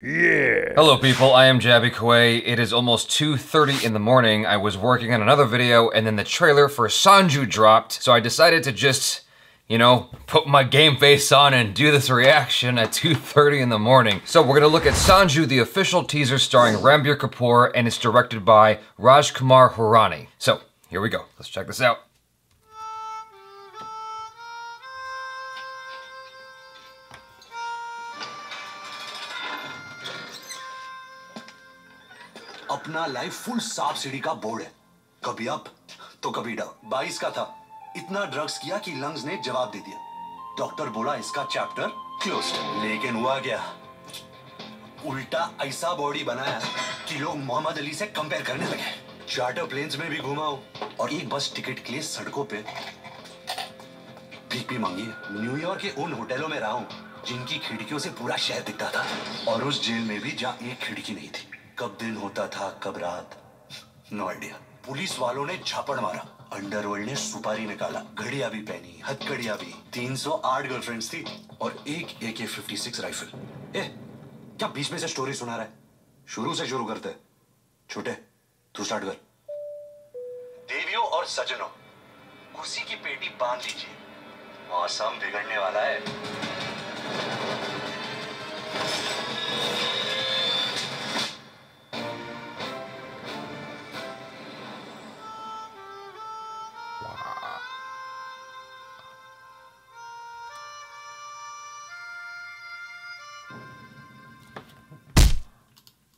Yeah. Hello people, I am Jaby Koay. It is almost 2.30 in the morning. I was working on another video and then the trailer for Sanju dropped. So I decided to just, you know, put my game face on and do this reaction at 2.30 in the morning. So we're gonna look at Sanju, the official teaser starring Ranbir Kapoor and it's directed by Rajkumar Hirani. So here we go, let's check this out. अपना life full सांप सीढ़ी का board है। कभी up तो कभी down बाईस का था। इतना ड्रग्स किया कि लंग्स ने जवाब दे दिया। डॉक्टर बोला, इसका चैप्टर क्लोज लेकिन हुआ क्या? उल्टा ऐसा बॉडी बनाया कि लोग मोहम्मद अली से कंपेयर करने लगे। चार्टर प्लेन्स में भी घुमा हूँ। और एक बस टिकट के लिए सड़कों पे भीख भी मांगी न्यूयॉर्क के उन होटलों में रहा हूँ, जिनकी खिड़कियों से पूरा शहर दिखता था। और उस जेल में भी जहाँ एक खिड़की नहीं थी। कब दिन होता था, कब रात। नो आइडिया पुलिस वालों ने झापड़ मारा। अंडरवर्ल्ड ने सुपारी निकाला। घड़िया भी पहनी, हथकड़िया भी। 308 गर्लफ्रेंड्स थी और एक ए के फिफ्टी सिक्स राइफल ए, क्या बीच में से स्टोरी सुना रहा है? शुरू से शुरू करते। छोटे, तू स्टार्ट कर। देवियों और सजनों कुर्सी की पेटी बाँध लीजिए। मौसम बिगड़ने वाला है।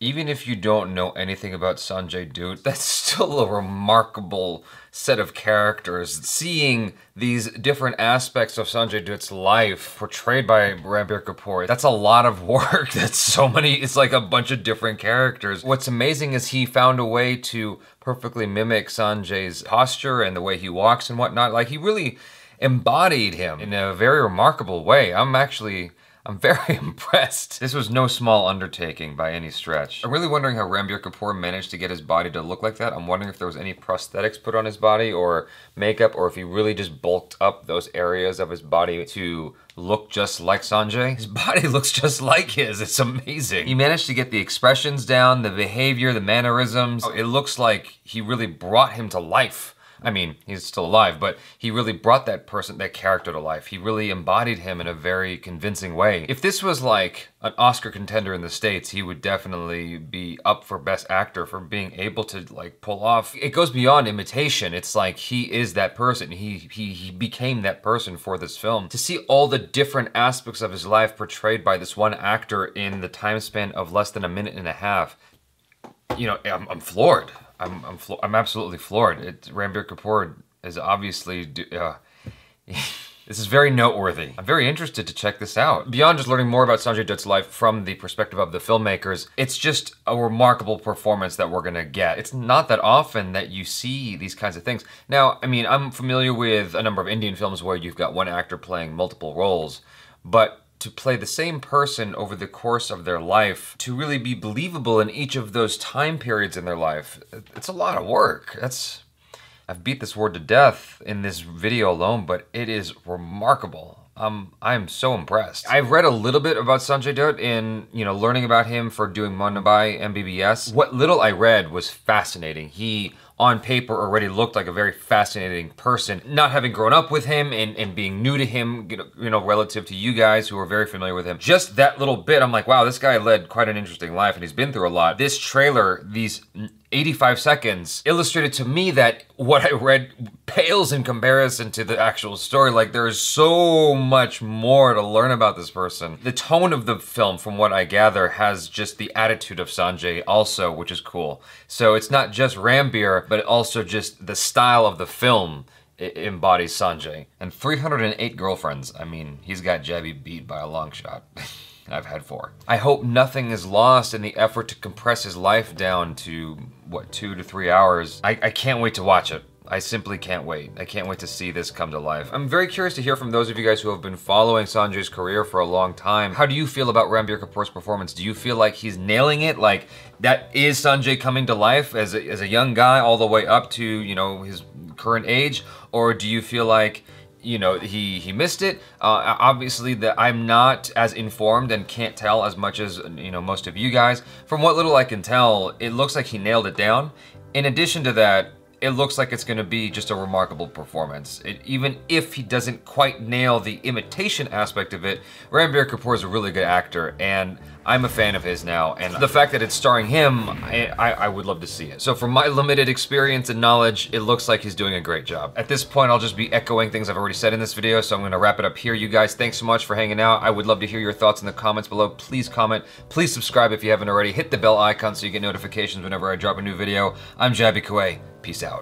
Even if you don't know anything about Sanjay Dutt, that's still a remarkable set of characters. Seeing these different aspects of Sanjay Dutt's life portrayed by Ranbir Kapoor, that's a lot of work. That's so many, it's like a bunch of different characters. What's amazing is he found a way to perfectly mimic Sanjay's posture and the way he walks and whatnot. Like he really embodied him in a very remarkable way. I'm actually I'm very impressed. This was no small undertaking by any stretch. I'm really wondering how Ranbir Kapoor managed to get his body to look like that. I'm wondering if there was any prosthetics put on his body or makeup or if he really just bulked up those areas of his body to look just like Sanjay. His body looks just like his. It's amazing. He managed to get the expressions down, the behavior, the mannerisms. Oh, it looks like he really brought him to life. I mean, he's still alive, but he really brought that person, that character to life. He really embodied him in a very convincing way. If this was like an Oscar contender in the States, he would definitely be up for Best Actor for being able to like pull off. It goes beyond imitation. It's like he is that person. He, he, he became that person for this film. To see all the different aspects of his life portrayed by this one actor in the time span of less than a minute and a half, you know, I'm, I'm floored. I'm I'm, I'm absolutely floored. It, Ranbir Kapoor is obviously. Uh, this is very noteworthy. I'm very interested to check this out. Beyond just learning more about Sanjay Dutt's life from the perspective of the filmmakers, it's just a remarkable performance that we're gonna get. It's not that often that you see these kinds of things. Now, I mean, I'm familiar with a number of Indian films where you've got one actor playing multiple roles, but to play the same person over the course of their life, to really be believable in each of those time periods in their life, it's a lot of work. That's I've beat this word to death in this video alone, but it is remarkable. Um, I'm so impressed. I've read a little bit about Sanjay Dutt in, you know, learning about him for doing Munna Bhai MBBS. What little I read was fascinating. He on paper already looked like a very fascinating person. Not having grown up with him and, and being new to him, you know, relative to you guys who are very familiar with him. Just that little bit, I'm like, wow, this guy led quite an interesting life and he's been through a lot. This trailer, these 85 seconds illustrated to me that what I read pales in comparison to the actual story. Like there is so much more to learn about this person. The tone of the film, from what I gather, has just the attitude of Sanjay also, which is cool. So it's not just Ranbir, but also just the style of the film embodies Sanjay. And 308 girlfriends. I mean, he's got Jaby beat by a long shot. I've had four. I hope nothing is lost in the effort to compress his life down to, what, two to three hours. I, I can't wait to watch it. I simply can't wait. I can't wait to see this come to life. I'm very curious to hear from those of you guys who have been following Sanjay's career for a long time. How do you feel about Ranbir Kapoor's performance? Do you feel like he's nailing it? Like that is Sanjay coming to life as a, as a young guy all the way up to, you know, his current age? Or do you feel like you know he he missed it. Uh, obviously, that I'm not as informed and can't tell as much as you know most of you guys. From what little I can tell, it looks like he nailed it down. In addition to that, it looks like it's going to be just a remarkable performance. It, even if he doesn't quite nail the imitation aspect of it, Ranbir Kapoor is a really good actor, and I'm a fan of his now. And the fact that it's starring him, I, I, I would love to see it. So from my limited experience and knowledge, it looks like he's doing a great job. At this point, I'll just be echoing things I've already said in this video, so I'm to wrap it up here. You guys, thanks so much for hanging out. I would love to hear your thoughts in the comments below. Please comment. Please subscribe if you haven't already. Hit the bell icon so you get notifications whenever I drop a new video. I'm Jaby Koay. Peace out.